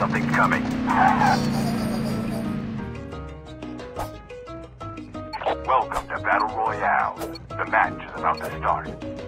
Something's coming. Welcome to Battle Royale. The match is about to start.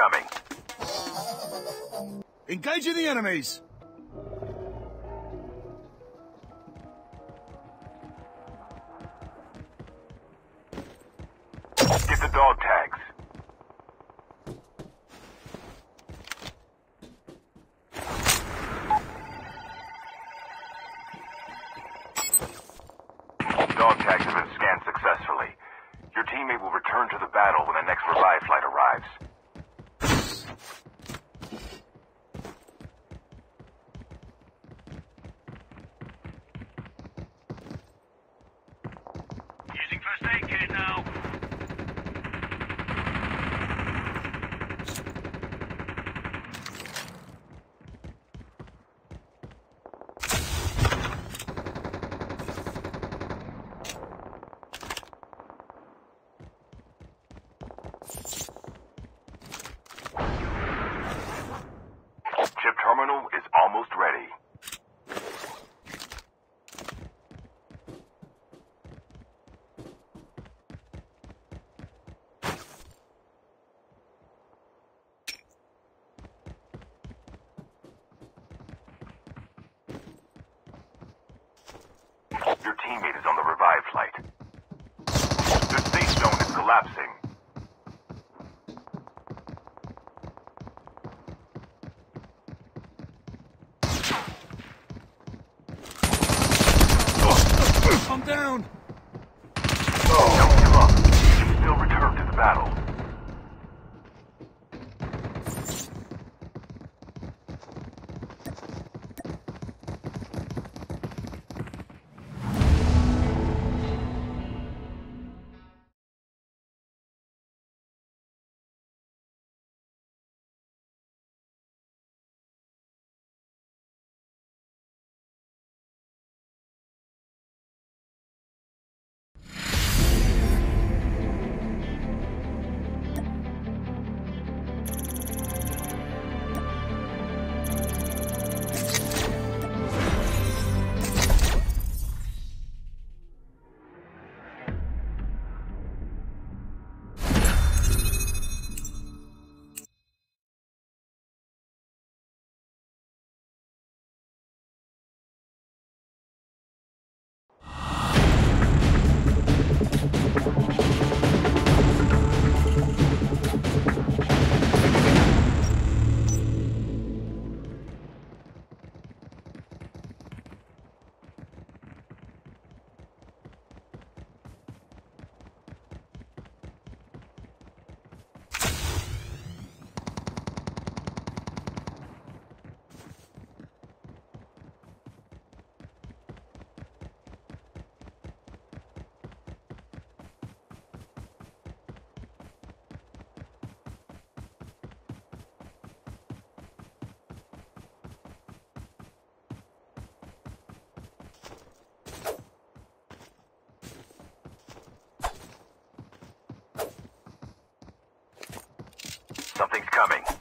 Something's coming. Engaging the enemies! Get the dog tags. Dog tags have been scanned successfully. Your teammate will return to the battle when the next revive flight arrives. Using Your teammate is on the revive flight. The safe zone is collapsing. I'm down! Don't give up. You can still return to the battle. Something's coming.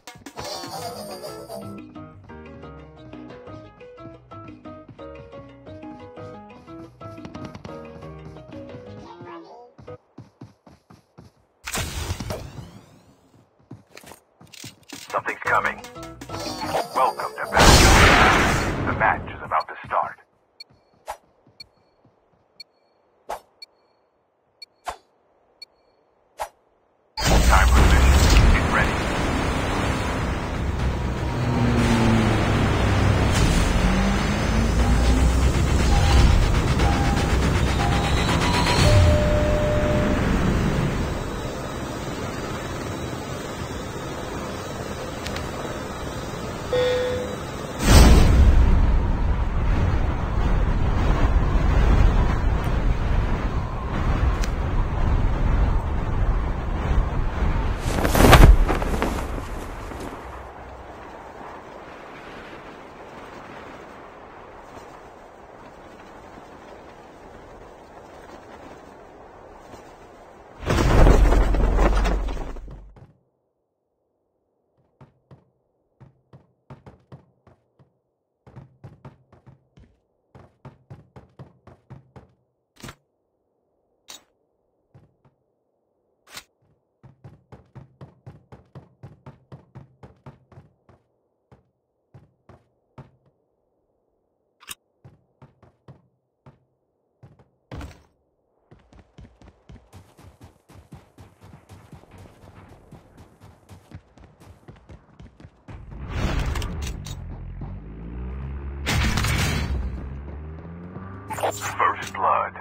First blood.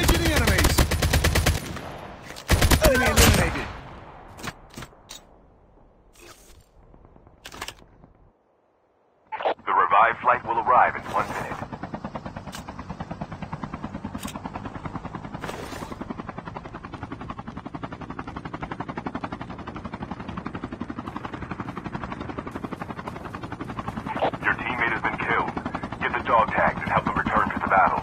Engaging the enemies! Enemy eliminated! The revived flight will arrive in one minute. Your teammate has been killed. Get the dog tags and help them return to the battle.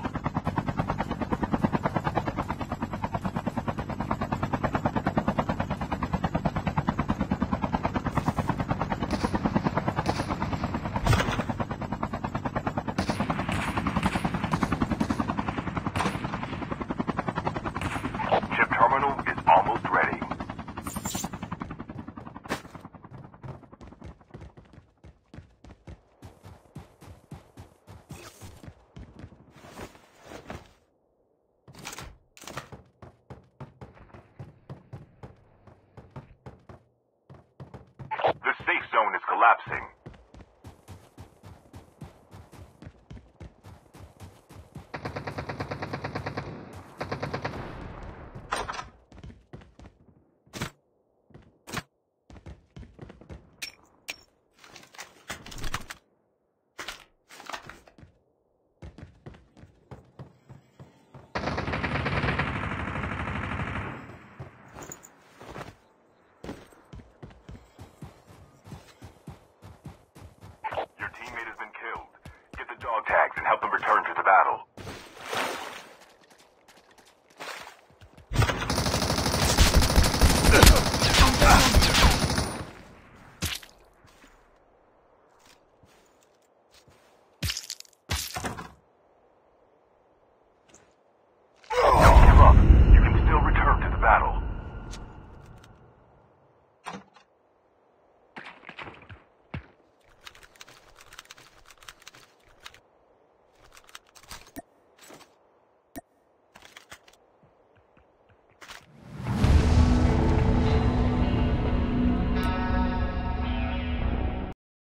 Chip terminal is almost ready. The safe zone is collapsing.